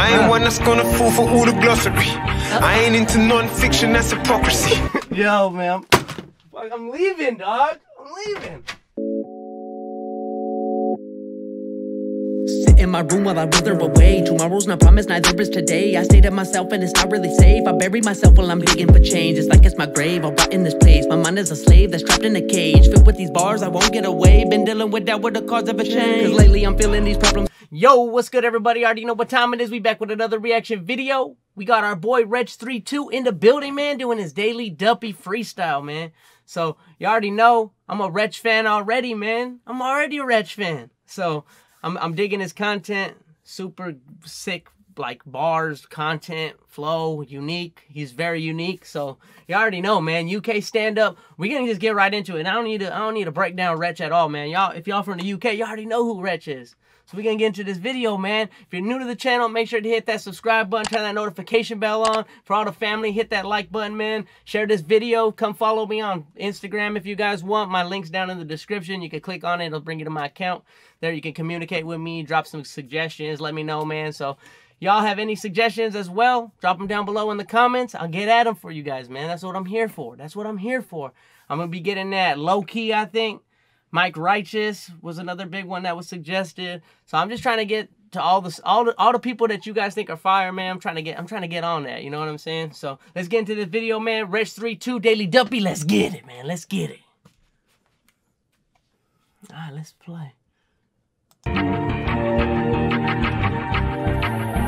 I ain't one that's gonna fall for all the glossary. I ain't into non-fiction, that's hypocrisy. Yo, man. I'm leaving, dog. I'm leaving. In my room while I wither away. Tomorrow's not promised, neither is today. I stay to myself and it's not really safe. I bury myself while I'm digging for change. It's like it's my grave. I'll rot in this place. My mind is a slave that's trapped in a cage. Filled with these bars, I won't get away. Been dealing with that with the cause of a change. Cause lately I'm feeling these problems. Yo, what's good, everybody? already know what time it is. We back with another reaction video. We got our boy Wretch32 in the building, man, doing his daily Duppy freestyle, man. So, you already know, I'm a Wretch fan already, man. I'm already a Wretch fan. So, I'm, I'm digging his content. Super sick, like bars, content, flow, unique. He's very unique. So you already know, man. UK stand up. We're gonna just get right into it. And I don't need to. I don't need to break down Wretch at all, man. Y'all, if y'all from the UK, you already know who Wretch is. So we're gonna get into this video, man. If you're new to the channel, make sure to hit that subscribe button, turn that notification bell on. For all the family, hit that like button, man. Share this video. Come follow me on Instagram if you guys want. My link's down in the description. You can click on it. It'll bring you to my account. There you can communicate with me, drop some suggestions, let me know, man. So y'all have any suggestions as well, drop them down below in the comments. I'll get at them for you guys, man. That's what I'm here for. That's what I'm here for. I'm going to be getting that low key, I think. Mike Righteous was another big one that was suggested. So I'm just trying to get to all the all the all the people that you guys think are fire, man. I'm trying to get I'm trying to get on that. You know what I'm saying? So let's get into this video, man. Wretch 3-2 Daily Duppy. Let's get it, man. Let's get it. All right, let's play.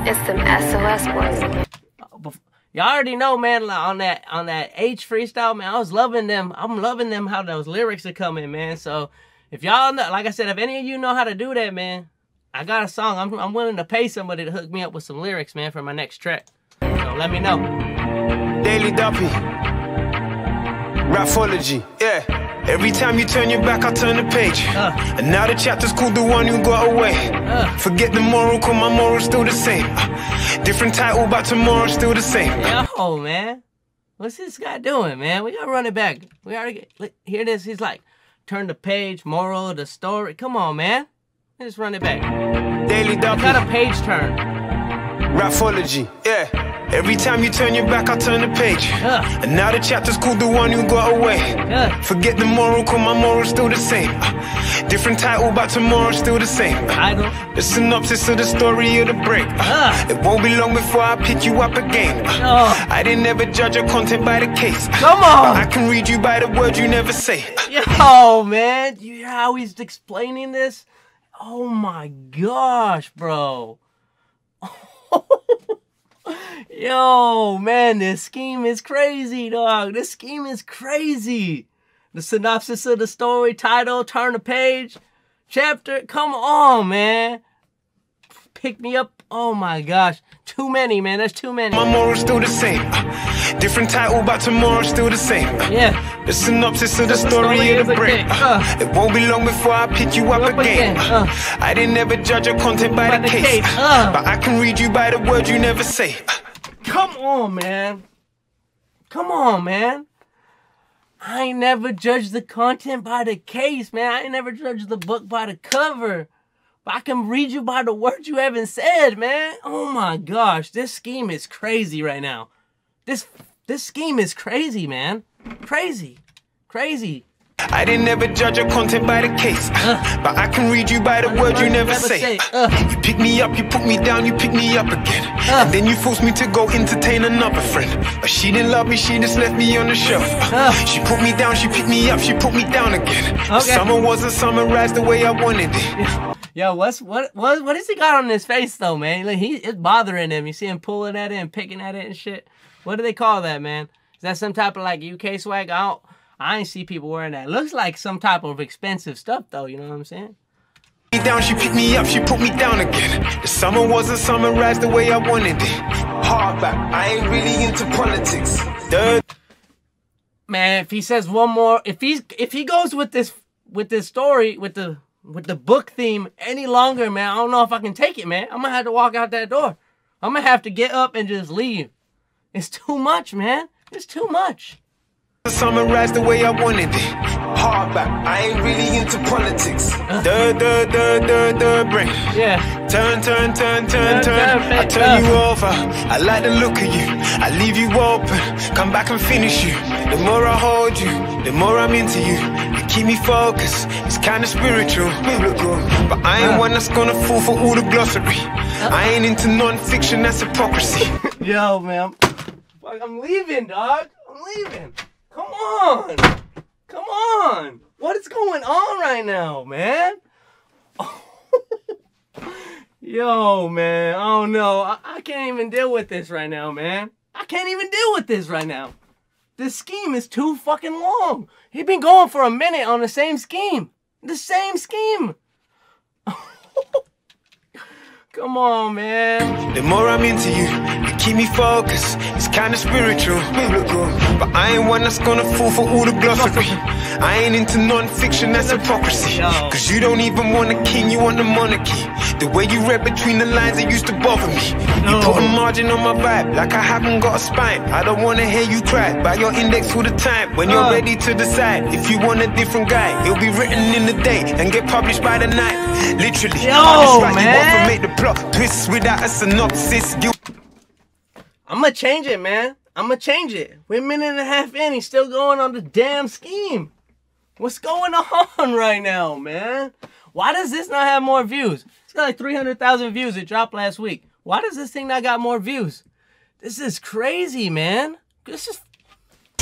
It's some SOS boys. Y'all already know, man, on that on that H freestyle, man, I was loving them. I'm loving them how those lyrics are coming, man. So if y'all know, like I said, if any of you know how to do that, man, I got a song. I'm, I'm willing to pay somebody to hook me up with some lyrics, man, for my next track. So let me know. Daily Duppy. Rapology, yeah. Every time you turn your back, I turn the page. Uh. And now the chapter's called the one who got away. Uh. Forget the moral, cause my moral's still the same. Uh. Different title, but tomorrow still the same. Yo, man. What's this guy doing, man? We gotta run it back. We already get, hear this. He's like, turn the page, moral, of the story. Come on, man. Let's run it back. Daily Duppy. Got a page turn. Rapology, yeah. Every time you turn your back, I turn the page. Uh. And now the chapter's called the one who got away. Uh. Forget the moral, cause my moral's still the same. Uh. Different title, but tomorrow's still the same. Title. The synopsis of the story of the break. It won't be long before I pick you up again. I didn't ever judge your content by the case. Come on. I can read you by the words you never say. Yo, man. You hear how he's explaining this? Oh my gosh, bro. Yo, man, this scheme is crazy, dog. This scheme is crazy. The synopsis of the story, title, turn the page, chapter. Come on, man. Pick me up. Oh my gosh. Too many, man. That's too many. My moral's still the same. Uh, different title, but tomorrow's still the same. Uh, yeah. The synopsis of the, the story, story of the break. Uh, it won't be long before I pick you up, up again. again. Uh, I didn't ever judge your content by, by the, the, case. case. Uh. But I can read you by the words you never say. Uh, Come on, man. Come on, man. I ain't never judged the content by the case, man. I ain't never judged the book by the cover. But I can read you by the words you haven't said, man. Oh my gosh, this scheme is crazy right now. This this scheme is crazy, man. Crazy. Crazy. I didn't ever judge your content by the case, uh, but I can read you by the words you never, never say. say. Uh, you pick me up, you put me down, you pick me up again. Uh, and then you force me to go entertain another friend. But she didn't love me, she just left me on the shelf. she put me down, she picked me up, she put me down again. Okay. Summer wasn't summarized the way I wanted it. Yo, what's what what what has he got on his face though, man? Like he it's bothering him. You see him pulling at it and picking at it and shit. What do they call that, man? Is that some type of like UK swag? I don't I ain't see people wearing that. Looks like some type of expensive stuff though, you know what I'm saying? Down, she picked me up, she put me down again. The summer wasn't summarized the way I wanted it. Hardback, I ain't really into politics. Duh. Man, if he says one more, if he's if he goes with this with this story with the with the book theme any longer, man, I don't know if I can take it, man. I'm gonna have to walk out that door. I'm gonna have to get up and just leave. It's too much, man. It's too much. Summarize the way I wanted it. Hardback, I ain't really into politics. Uh-huh. Duh, duh, duh, duh, duh, brain. Yeah. Turn, turn, turn, turn, Turn, I turn you over. I like the look of you. I leave you open. Come back and finish you. The more I hold you, the more I'm into you. Keep me focused. It's kinda spiritual, biblical. But I ain't one that's gonna fall for all the glossary. I ain't into non-fiction, that's hypocrisy. Yo, man. I'm leaving, dog. I'm leaving. Come on. Come on. What is going on right now, man? Yo, man. Oh no. I, I can't even deal with this right now, man. I can't even deal with this right now. This scheme is too fucking long. He been going for a minute on the same scheme. The same scheme. Come on, man. The more I'm into you, you keep me focused. It's kinda spiritual, biblical. But I ain't one that's gonna fall for all the glossary. I ain't into non-fiction, that's hypocrisy. Cause you don't even want a king, you want the monarchy. The way you read between the lines, it used to bother me. You put a margin on my vibe, like I haven't got a spine. I don't wanna hear you cry by your index all the time. When you're ready to decide if you want a different guy, it'll be written in the day and get published by the night. Literally, Yo, I'll just write you man. up and make the plot twists without a synopsis. You I'm gonna change it, man. I'm gonna change it. We're a minute and a half in. He's still going on the damn scheme. What's going on right now, man? Why does this not have more views? It's got like 300,000 views. It dropped last week. Why does this thing not got more views? This is crazy, man. This is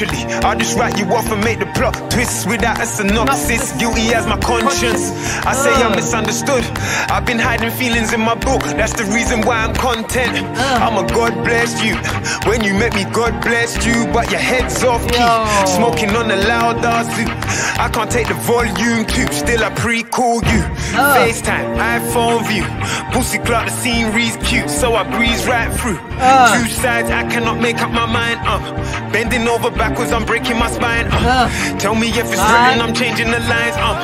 I'll just write you off and make the plot twists without a synopsis. Guilty as my conscience. I say I'm misunderstood. I've been hiding feelings in my book. That's the reason why I'm content. I'm a God bless you. When you met me, God blessed you. But your head's off key. Smoking on the loud suit. I can't take the volume too. Still, I pre-call you. FaceTime, iPhone view. Pussy clock, the scenery's cute. So I breeze right through. Uh. Two sides, I cannot make up my mind. Uh. Bending over backwards, I'm breaking my spine. Uh. Tell me if it's written, I'm changing the lines. Uh.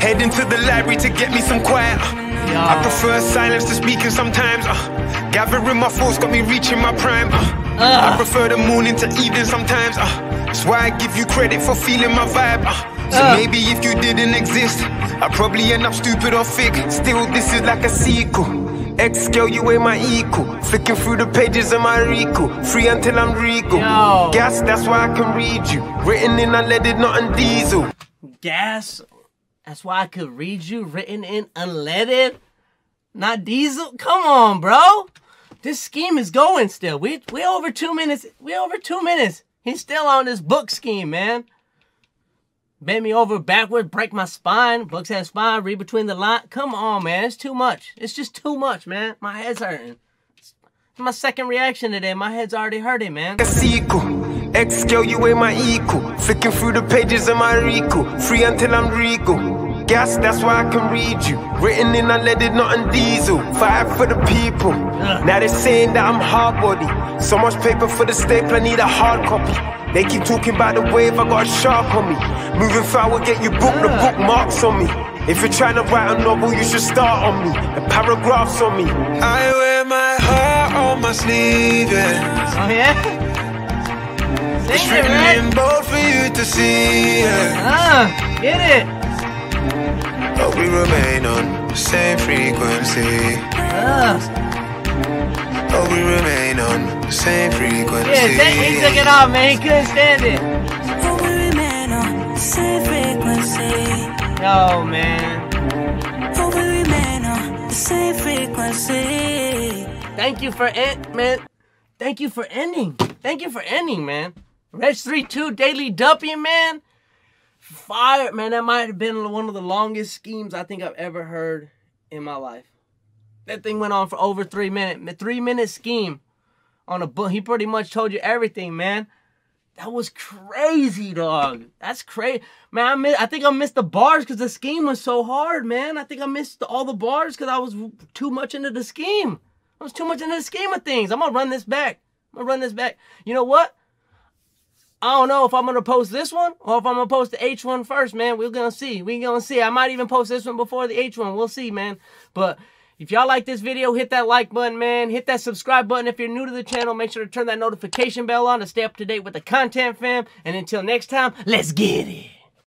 Heading to the library to get me some quiet. Uh. I prefer silence to speaking sometimes. Uh. Gathering my thoughts got me reaching my prime. Uh. I prefer the morning to evening sometimes. Uh. That's why I give you credit for feeling my vibe. Uh. So Uh. maybe if you didn't exist, I'd probably end up stupid or fake. Still, this is like a sequel. Ex girl, you ain't my equal. Flicking through the pages of my Rico. Free until I'm regal. Yo. Gas, that's why I can read you. Written in unleaded, not in diesel. gas. That's why I could read you written in unleaded, not diesel. Come on, bro. This scheme is going still. We we over two minutes. We over two minutes. He's still on this book scheme, man. Bend me over backward, break my spine. Books have spine, read between the line. Come on, man. It's too much. It's just too much, man. My head's hurting. It's my second reaction today. My head's already hurting, man. a sequel. Ex girl, you ain't my equal. Flicking through the pages of my Rico. Free until I'm regal. Gas, that's why I can read you. Written in unleaded, not in diesel. Five for the people. Now they're saying that I'm hard body. So much paper for the staple, I need a hard copy. They keep talking about the wave, I got a shark on me. Moving forward, get your book, the bookmarks on me. If you're trying to write a novel, you should start on me. The paragraphs on me. I wear my heart on my sleeve, yeah. Oh yeah. It's Sing it, written right? in bold for you to see. Yeah. Ah, get it. But we remain on the same frequency. Ah. But we remain on the same frequency. Yeah, that, he took it off, man. He couldn't stand it. But we remain on the same frequency. Yo, man. But we remain on the same frequency. Thank you for it, man. Thank you for ending. Thank you for ending, man. Wretch 3-2 Daily Duppy, man. Fire, man. That might have been one of the longest schemes I think I've ever heard in my life. That thing went on for over three minutes. Three minute scheme on a book. He pretty much told you everything, man. That was crazy, dog. That's crazy, man. I miss, I think I missed the bars because the scheme was so hard, man. I think I missed all the bars because I was too much into the scheme. I was too much into the scheme of things. I'm gonna run this back. I'm gonna run this back. You know what? I don't know if I'm gonna post this one or if I'm gonna post the H one first, man. We're gonna see. We're gonna see. I might even post this one before the H one. We'll see, man. But If y'all like this video, hit that like button, man. Hit that subscribe button. If you're new to the channel, make sure to turn that notification bell on to stay up to date with the content, fam. And until next time, let's get it.